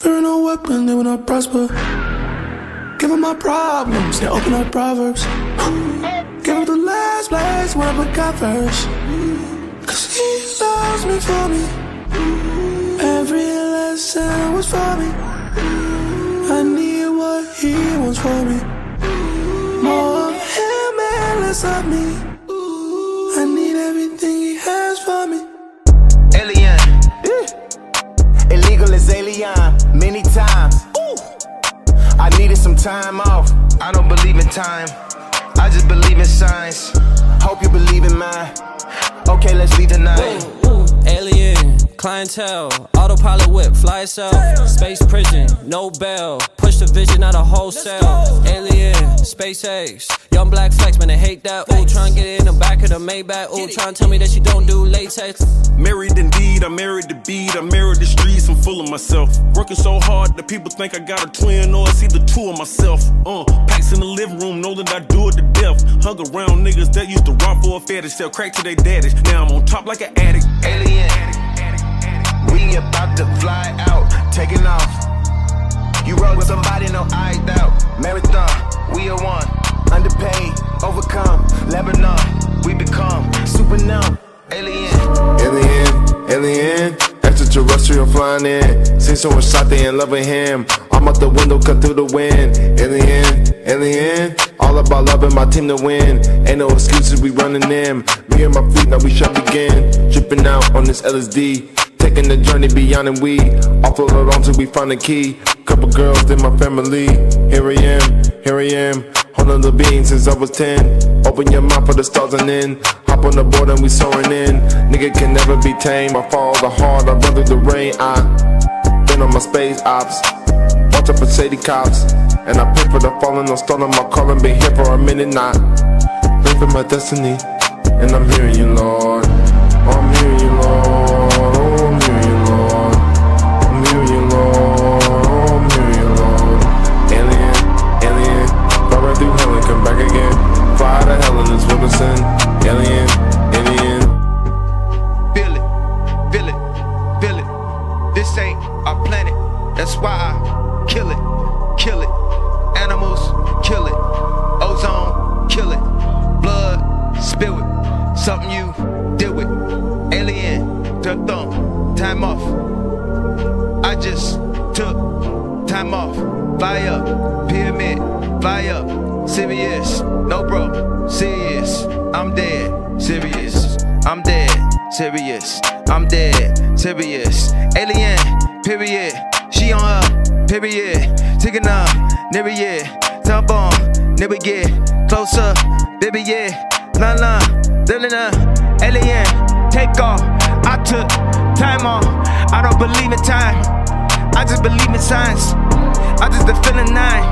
Fearing no weapon, they will not prosper. Give them my problems, they open up proverbs. Give up the last place put God first. Cause he loves me for me. Every lesson was for me. I need what he wants for me. More of him and less of me. I need everything he has for me. Alien. Illegal as alien. Time off. I don't believe in time. I just believe in signs. Hope you believe in mine. Okay, let's leave tonight. Alien, clientele, autopilot whip, fly itself, space prison, no bell, push the vision out of wholesale. Alien, space SpaceX, young black flex, man, they hate that. Ooh, tryna get it in the back of the Maybach. Ooh, tryna tell me that she don't do latex. Married indeed, I married the beat, I married the streets, I'm full of myself. Working so hard that people think I got a twin or it's either two of myself. Uh, packs in the living room, know that I do it to death. Hug around niggas that used to rob for a fetish, sell crack to their daddies. Now I'm on top like an addict. Alien. One. Underpaid, overcome. Lebanon, we become super numb. Alien. Alien, alien, extraterrestrial flying in. Seen so much in love with him. I'm out the window, cut through the wind. Alien, alien, all about loving my team to win. Ain't no excuses, we running in. Me and my feet, now we shall begin. Dripping out on this LSD. Taking the journey beyond and we i offload on till we find the key. Couple girls in my family. Here I am, here I am. Holding the beans since I was 10. Open your mouth for the stars and in. Hop on the board and we soaring in. Nigga can never be tamed. I fall the hard, I run through the rain. I been on my space ops. Watch out for shady cops. And I pay for the fallen, I'm stalling my calling. Been here for a minute, not living my destiny. And I'm hearing you, Lord. Something you deal with. Alien, took on, time off. I just took time off. Fly up, pyramid, fly up. Serious, no bro, serious. I'm dead, serious. I'm dead, serious. I'm dead, serious. Alien, period. She on her, period. Taking up, never yet. Jump on, never get closer, baby, yeah. La la, la, alien, take off. I took time off. I don't believe in time. I just believe in science. I just the feeling nine.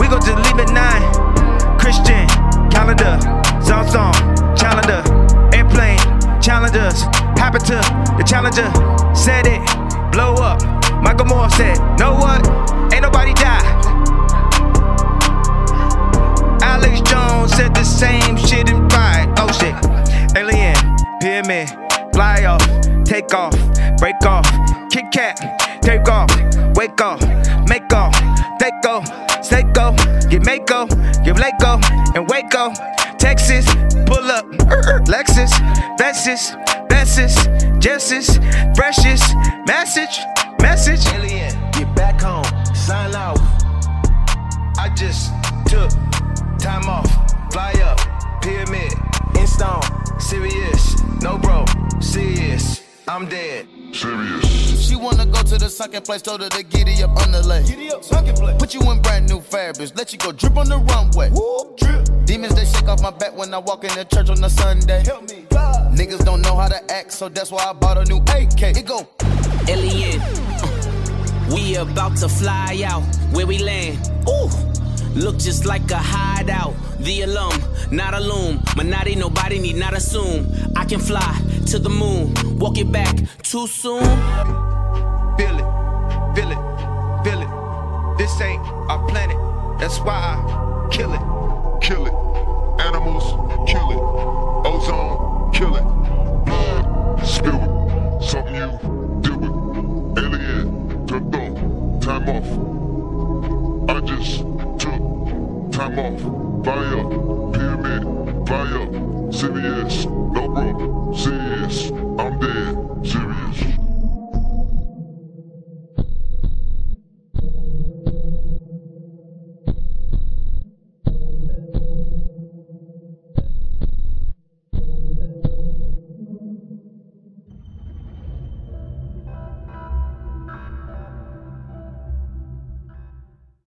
We gon' just leave it nine. Christian, calendar, zone zone, calendar, airplane, challengers. Happen to the challenger. Said it, blow up. Michael Moore said, know what? Ain't nobody die. Alex Jones said the same shit in fight. Take off, break off, Kit Kat, take off, wake off, make off, take go, say go, get Mako, give Lako, and Waco, Texas, pull up, Lexus, Vessis, Bessis, Jessis, Freshest, message, message. Alien, get back home, sign off. I just took time off, fly up, pyramid, in stone, I'm dead. Serious. She wanna go to the sunken place, told her to giddy up on the lake. Giddy up, sunken place. Put you in brand new fabrics, let you go drip on the runway. Whoop, drip. Demons they shake off my back when I walk in the church on a Sunday. Help me, God. Niggas don't know how to act, so that's why I bought a new AK. It go. Alien, we about to fly out. Where we land? Ooh, look just like a hideout. The alum, not a loom. Manati, nobody need not assume. I can fly to the moon. Walk it back too soon. Feel it, feel it, feel it. This ain't our planet. That's why I kill it. Kill it. Animals, kill it. Ozone, kill it. Blood, spill it. Something you deal with. Alien, the time off. I just took time off. Fly up, Fire, CVS, no bro, CS, I'm